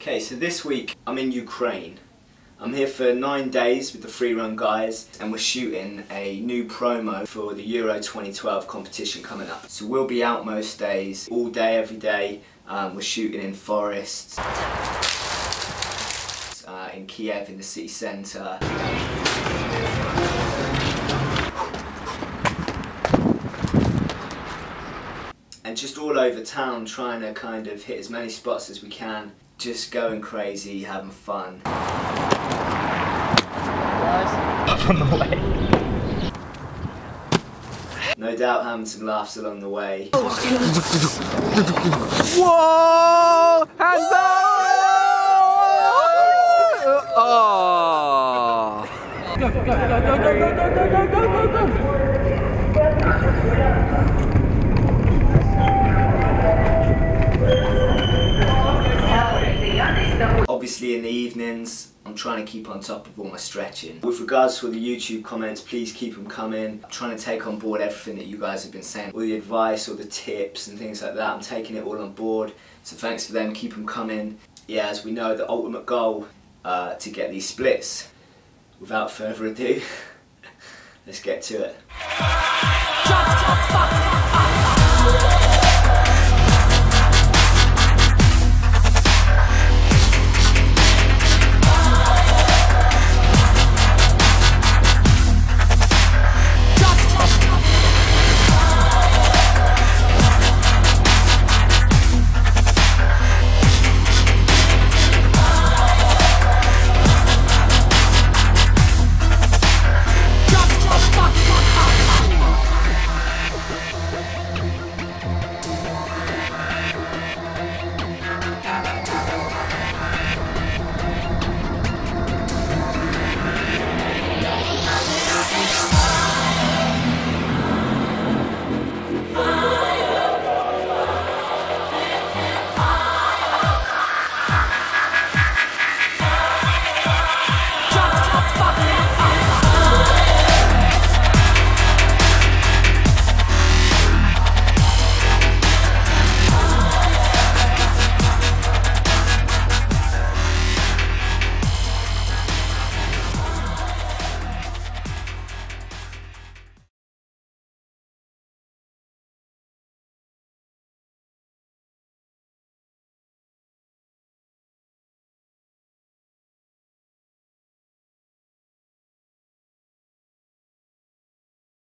Okay, so this week I'm in Ukraine. I'm here for nine days with the 3RUN guys and we're shooting a new promo for the Euro 2012 competition coming up. So we'll be out most days, all day, every day. Um, we're shooting in forests, uh, in Kiev in the city centre. Just all over town trying to kind of hit as many spots as we can just going crazy having fun on the way. no doubt having some laughs along the way Whoa! Hands up! Oh! Go, go, go, go, go, go, go, go, go, go, go, obviously evenings I'm trying to keep on top of all my stretching. With regards to the YouTube comments, please keep them coming. I'm trying to take on board everything that you guys have been saying. All the advice, all the tips and things like that. I'm taking it all on board. So thanks for them, keep them coming. Yeah, as we know, the ultimate goal uh, to get these splits. Without further ado, let's get to it.